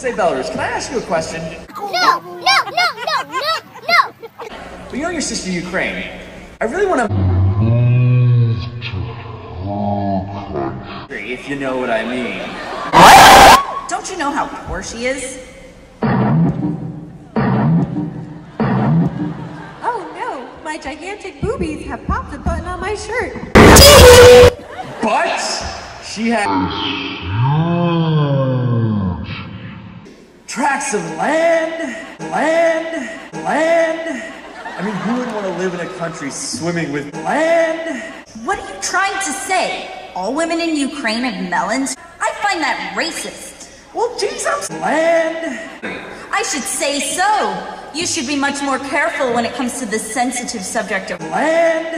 Say, Belarus, can I ask you a question? No, no, no, no, no, no. Well, you know your sister Ukraine. I really want to. If you know what I mean. Don't you know how poor she is? Oh no, my gigantic boobies have popped a button on my shirt. But she had tracts of land, land, land. I mean, who would want to live in a country swimming with land? What are you trying to say? All women in Ukraine have melons? I find that racist. Well, Jesus, land. I should say so. You should be much more careful when it comes to the sensitive subject of Land.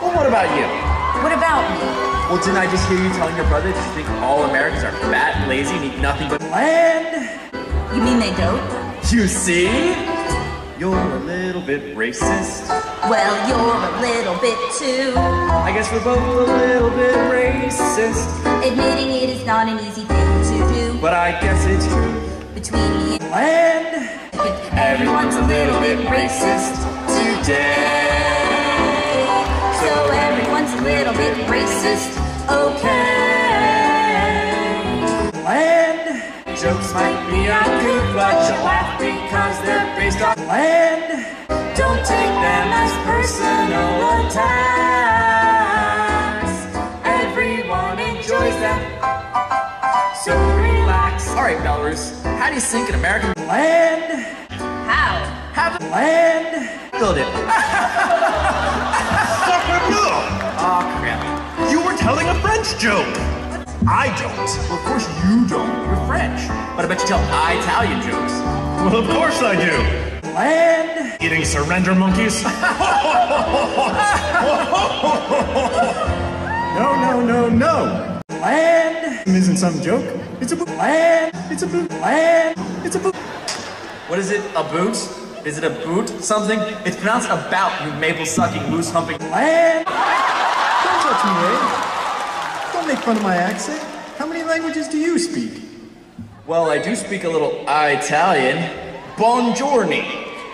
Well, what about you? What about me? Well, didn't I just hear you telling your brother that you think all Americans are fat, and lazy, and eat nothing but land? You mean they don't? You see? You're a little bit racist. Well, you're a little bit too. I guess we're both a little bit racist. Admitting it is not an easy thing to do. But I guess it's true. Between me and. Everyone's a little bit racist today. so everyone's a little bit racist. Based on land. Don't take them as personal attacks. Everyone enjoys them. So relax. All right, Belarus. How do you sink an American land? How? Have land. Build it. Oh, crap. You were telling a French joke. I don't. Well, of course you don't. You're French. But I bet you tell Italian jokes. Well, of course I do. Land. Eating surrender monkeys? no, no, no, no. Land. Isn't some joke? It's a boot. Land. It's a boot. Land. It's a boot. What is it? A boot? Is it a boot? Something? It's pronounced about, you maple sucking, moose humping. Land. Don't touch me? Don't make fun of my accent. How many languages do you speak? Well, I do speak a little Italian. Buongiorno.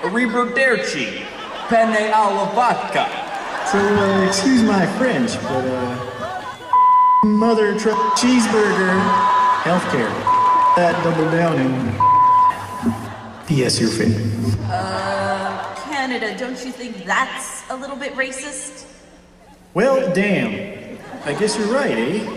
Arrivederci. Penne alla vodka. So, uh, excuse my French, but, uh, mother truck cheeseburger, healthcare. That double down in. P.S. You're fit. Canada, don't you think that's a little bit racist? Well, damn. I guess you're right, eh?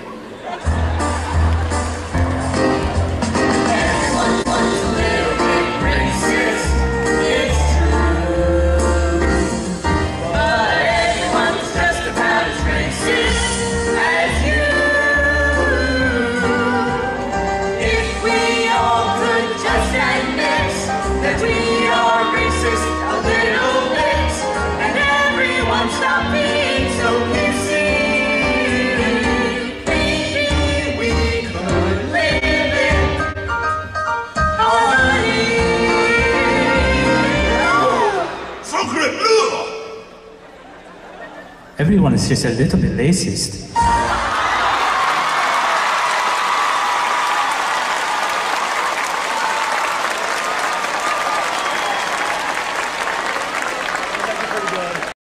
Everyone is just a little bit racist.